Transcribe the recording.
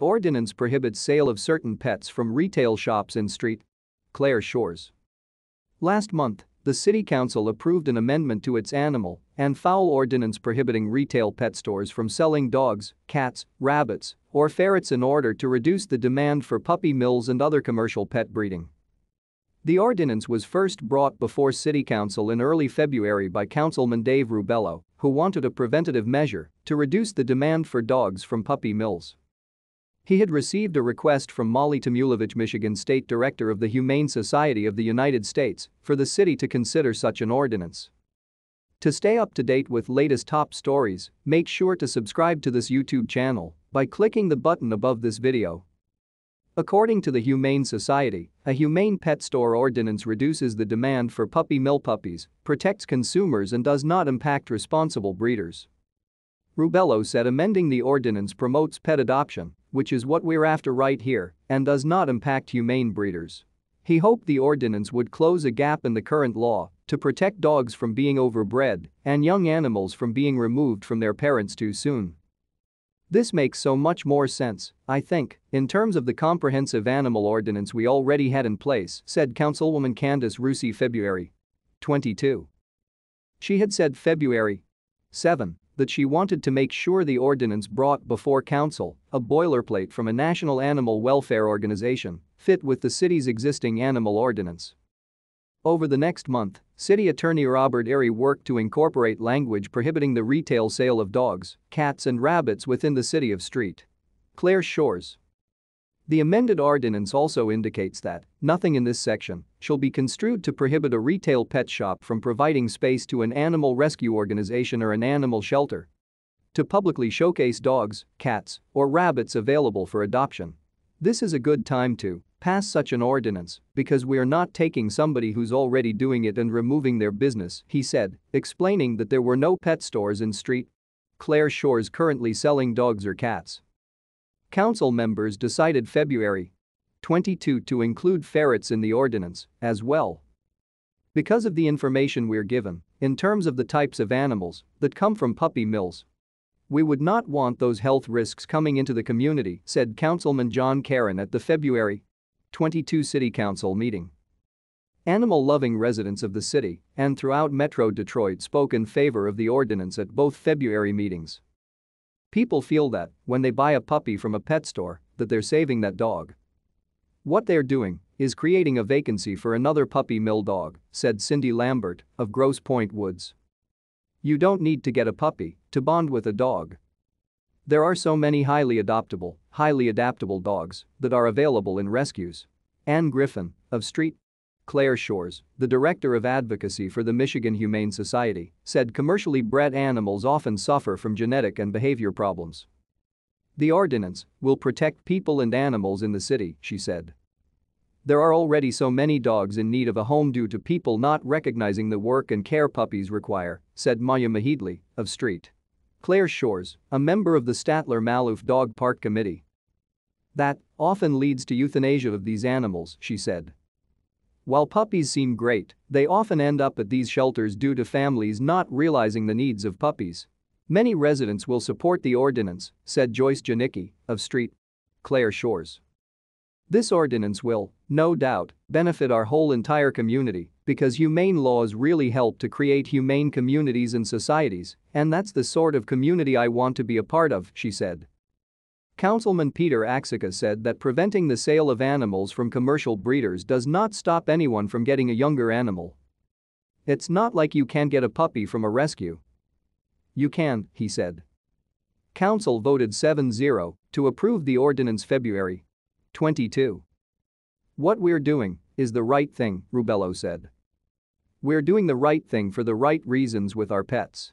Ordinance prohibits sale of certain pets from retail shops in street. Clair Shores. Last month, the City Council approved an amendment to its animal and fowl ordinance prohibiting retail pet stores from selling dogs, cats, rabbits, or ferrets in order to reduce the demand for puppy mills and other commercial pet breeding. The ordinance was first brought before City Council in early February by Councilman Dave Rubello, who wanted a preventative measure to reduce the demand for dogs from puppy mills. He had received a request from Molly Tamulevich, Michigan State Director of the Humane Society of the United States, for the city to consider such an ordinance. To stay up to date with latest top stories, make sure to subscribe to this YouTube channel by clicking the button above this video. According to the Humane Society, a humane pet store ordinance reduces the demand for puppy mill puppies, protects consumers and does not impact responsible breeders. Rubello said amending the ordinance promotes pet adoption, which is what we're after right here, and does not impact humane breeders. He hoped the ordinance would close a gap in the current law to protect dogs from being overbred and young animals from being removed from their parents too soon. This makes so much more sense, I think, in terms of the comprehensive animal ordinance we already had in place, said Councilwoman Candice Rusie February 22. She had said February 7 that she wanted to make sure the ordinance brought before council, a boilerplate from a national animal welfare organization, fit with the city's existing animal ordinance. Over the next month, City Attorney Robert Ihrie worked to incorporate language prohibiting the retail sale of dogs, cats and rabbits within the city of Street. Clair Shores. The amended ordinance also indicates that nothing in this section shall be construed to prohibit a retail pet shop from providing space to an animal rescue organization or an animal shelter to publicly showcase dogs, cats, or rabbits available for adoption. This is a good time to pass such an ordinance because we are not taking somebody who's already doing it and removing their business, he said, explaining that there were no pet stores in Street Clair Shores currently selling dogs or cats. Council members decided February 22 to include ferrets in the ordinance as well. Because of the information we're given, in terms of the types of animals that come from puppy mills, we would not want those health risks coming into the community, said Councilman John Caron at the February 22 City Council meeting. Animal-loving residents of the city and throughout Metro Detroit spoke in favor of the ordinance at both February meetings. People feel that, when they buy a puppy from a pet store, that they're saving that dog. What they're doing is creating a vacancy for another puppy mill dog, said Cindy Lambert of Grosse Pointe Woods. You don't need to get a puppy to bond with a dog. There are so many highly adoptable, highly adaptable dogs that are available in rescues. Anne Griffin of Street Clair Shores, the director of advocacy for the Michigan Humane Society, said commercially bred animals often suffer from genetic and behavior problems. The ordinance will protect people and animals in the city, she said. There are already so many dogs in need of a home due to people not recognizing the work and care puppies require, said Maya Mahidli of Street. Clair Shores, a member of the Statler Maloof Dog Park Committee. That often leads to euthanasia of these animals, she said. While puppies seem great, they often end up at these shelters due to families not realizing the needs of puppies. Many residents will support the ordinance, said Joyce Janicki of Street Clair Shores. This ordinance will, no doubt, benefit our whole entire community because humane laws really help to create humane communities and societies, and that's the sort of community I want to be a part of, she said. Councilman Peter Accica said that preventing the sale of animals from commercial breeders does not stop anyone from getting a younger animal. It's not like you can't get a puppy from a rescue. You can, he said. Council voted 7-0 to approve the ordinance February 22. What we're doing is the right thing, Rubello said. We're doing the right thing for the right reasons with our pets.